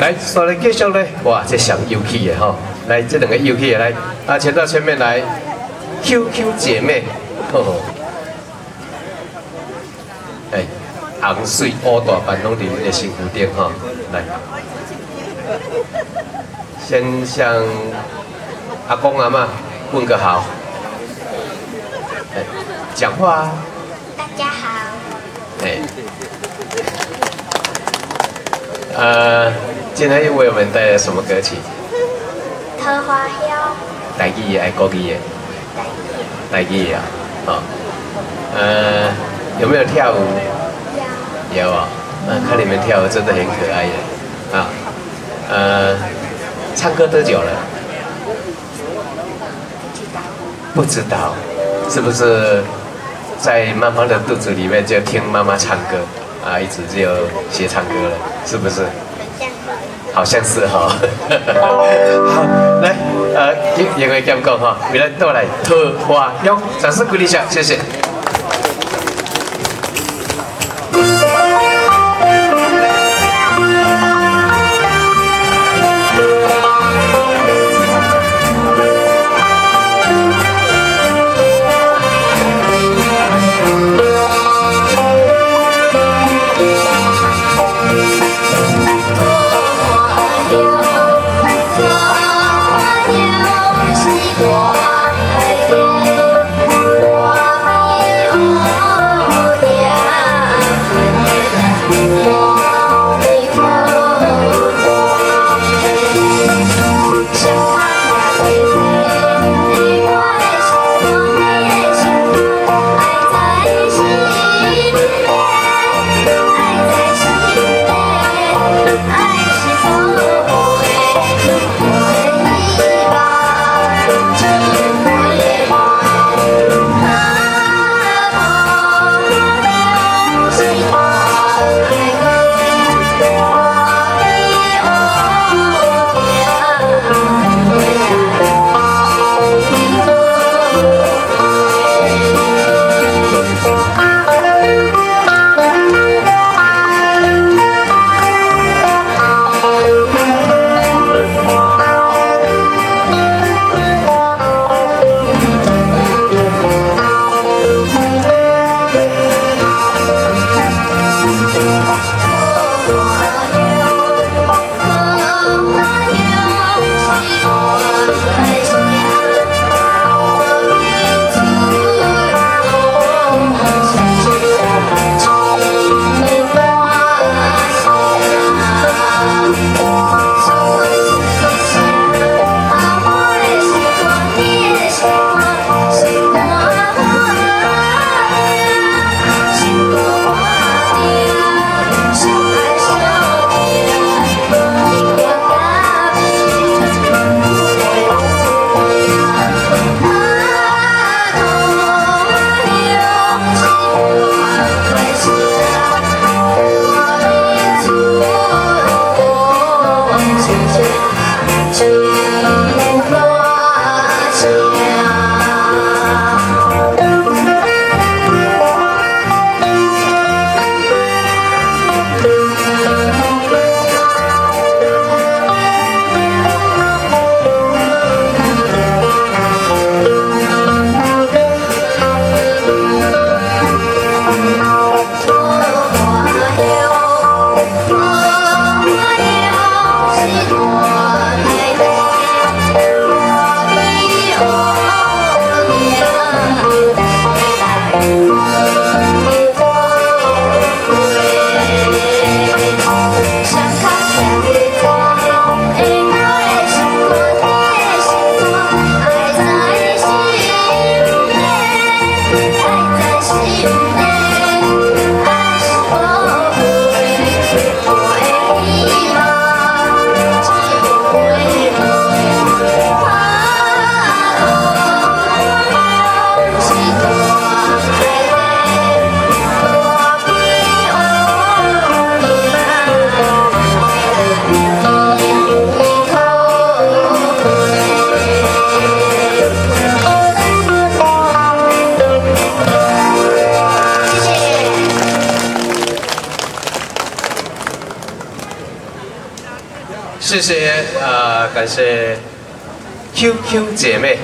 来，所以继续呢，哇，这上有气的吼，来，这两个有气的来，啊，请到前面来，QQ 姐妹，吼吼，哎，红水乌大班拢伫你的幸福店哈，来，先向阿公阿妈问个好，哎，讲话啊，大家好，哎，呃，今天为我们带来什么歌曲？桃花妖，台语的还是国语的？来台语的啊，好，呃，有没有跳舞？要有啊，嗯，看你们跳舞真的很可爱耶，啊，呃，唱歌多久了？不知道，是不是在妈妈的肚子里面就听妈妈唱歌啊，一直就学唱歌了，是不是？好像是哈、好，来，呃，也可以这样讲哈，为了都来桃花用，掌声鼓励一下，谢谢。谢谢啊，感谢 QQ 姐妹。